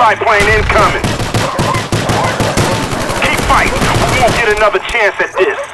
spy plane incoming. Keep fighting. We won't get another chance at this.